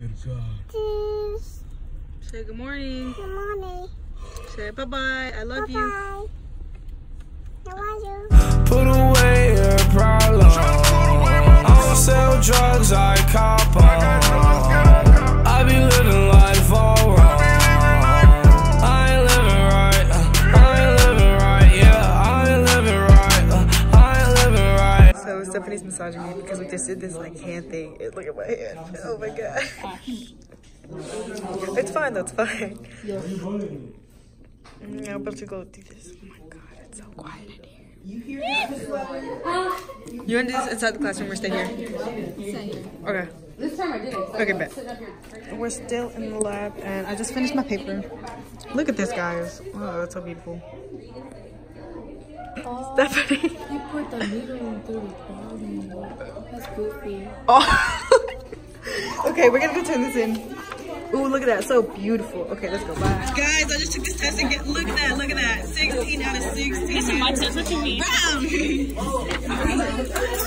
Good job. Say good morning. Good morning. Say bye bye. I love you. Bye. I love you. Massaging me because we just did this like hand thing. It- Look at my hand. Oh my god. it's fine that's fine. I'm about to go do this. Oh my god, it's so quiet in here. You hear You want to do this inside the classroom or stay here? Okay. This time I didn't. Okay, bet. We're still in the lab, and I just finished my paper. Look at this, guys. Oh, that's so beautiful. Stephanie. You put the needle through the body. That's goofy. Oh. okay, we're gonna go turn this in. Ooh, look at that. So beautiful. Okay, let's go. Bye. Guys, I just took this test and get look at that. Look at that. 16 out of 16. This is my test. What you mean?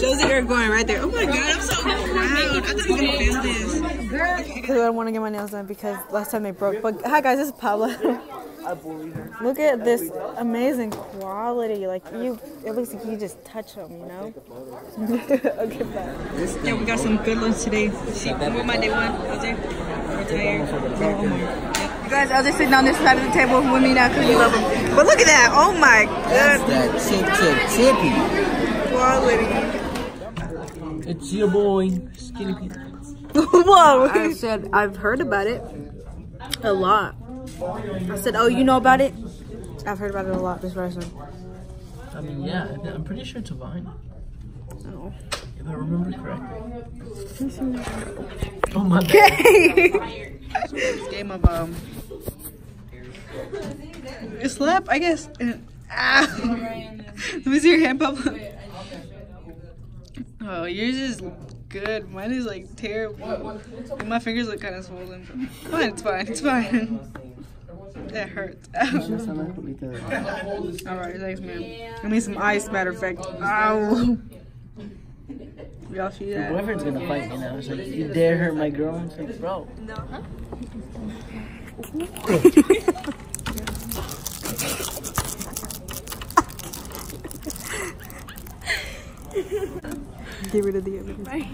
Josie you're going right there. Oh my god, I'm so proud. I thought you were gonna fail this. Because I don't want to get my nails done because last time they broke. But hi guys, this is Pablo. Look at this amazing quality. Like you, it looks like you just touch them, you know? okay, bye. Yeah, we got some good ones today. See, what my day one? How's? We're tired. Yep. You guys, I'll just sitting on this side of the table with me now because you love them. But look at that. Oh my That's god. that tip tip tippy. Quality. It's your boy, Skinny Pete. Whoa. I said, I've heard about it a lot. I said, oh, you know about it? I've heard about it a lot, this person. I mean, yeah, I'm pretty sure it's a vine. Oh. If I remember correctly. Oh my god. this game of, um, slap, I guess. Ah. Let me see your hand, Pablo. Oh, yours is good. Mine is like terrible. And my fingers look kind of swollen. Fine, it's fine, it's fine. That hurts. Alright, thanks, man. I need some ice, matter of fact. Ow. Y'all see Your that? boyfriend's gonna fight me now. It's like, you dare hurt my girl? It's like, bro. Get rid of the evidence. Okay.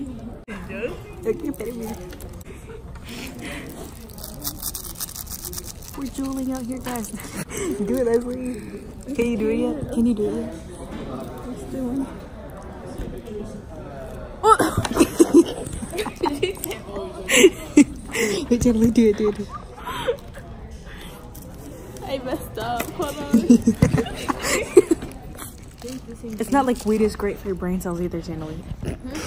We're dueling out here, guys. do it, Leslie. Can you do it yet? Can you do it yet? Let's do it. Hey, gently do it, do it. Do it. I messed up. Hold on. It's not like weed is great for your brain cells either, gently.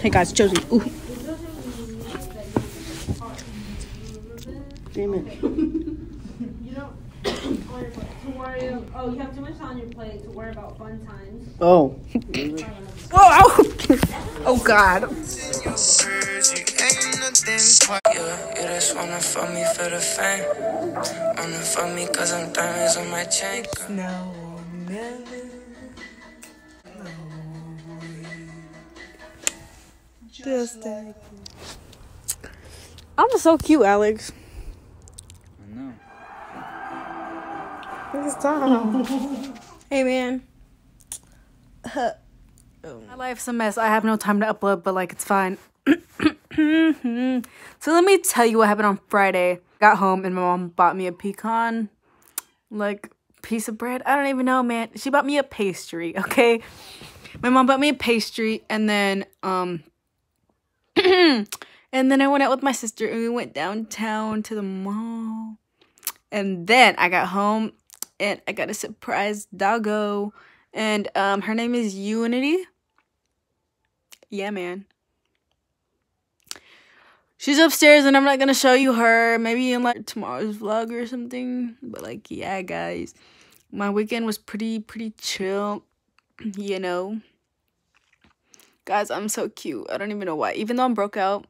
Hey guys, Josie. Ooh. Damn it. to worry. Oh, you have too much on your plate to worry about fun times. Oh. Whoa! Oh, oh God. You just wanna fuck me for the fame. Wanna fuck me cause I'm diamonds on my chain. No, never. Just like I'm so cute, Alex. I know. It's time. hey, man. My life's a mess. I have no time to upload, but like it's fine. so let me tell you what happened on Friday. Got home and my mom bought me a pecan, like piece of bread. I don't even know, man. She bought me a pastry. Okay, my mom bought me a pastry, and then um, and then I went out with my sister and we went downtown to the mall. And then I got home and I got a surprise doggo And um, her name is Unity. Yeah, man. She's upstairs and I'm not gonna show you her. Maybe in like tomorrow's vlog or something. But like, yeah, guys. My weekend was pretty, pretty chill. You know. Guys, I'm so cute. I don't even know why. Even though I'm broke out,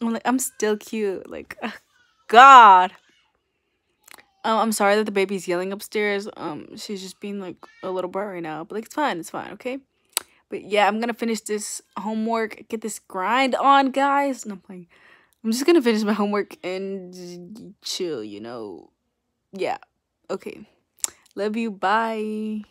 I'm like, I'm still cute. Like, God. Um, I'm sorry that the baby's yelling upstairs. Um, she's just being like a little brat right now. But like, it's fine. It's fine. Okay. But yeah, I'm gonna finish this homework. Get this grind on, guys. And I'm playing. I'm just gonna finish my homework and chill, you know. Yeah. Okay. Love you. Bye.